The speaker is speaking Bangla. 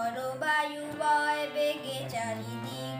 ঝড় বায়ু বয় বেগে চারিদিক